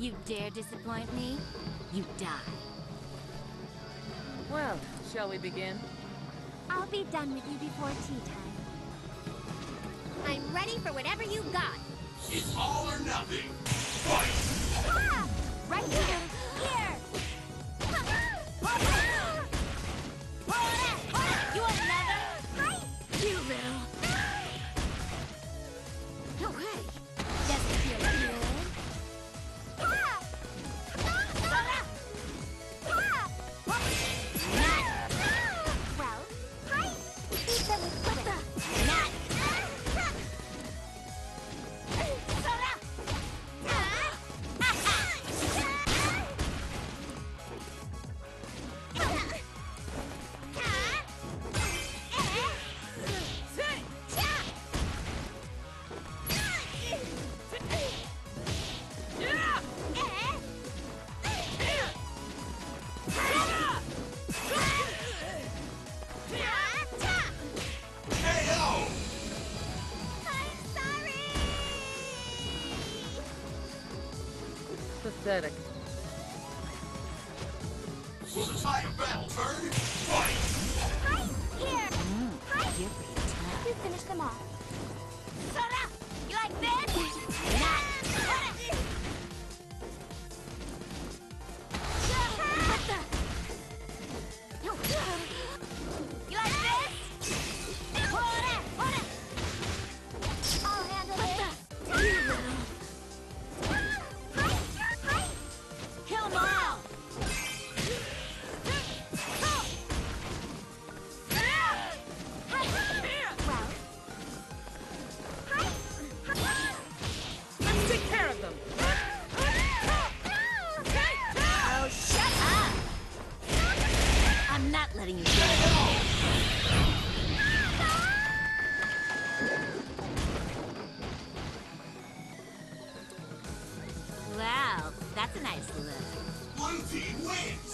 You dare disappoint me? You die. Well, shall we begin? I'll be done with you before tea time. I'm ready for whatever you got. It's all or nothing. Fight! Ah! Right Pathetic. The tide of battle turn? Fight! That's a nice look. Blue team wins!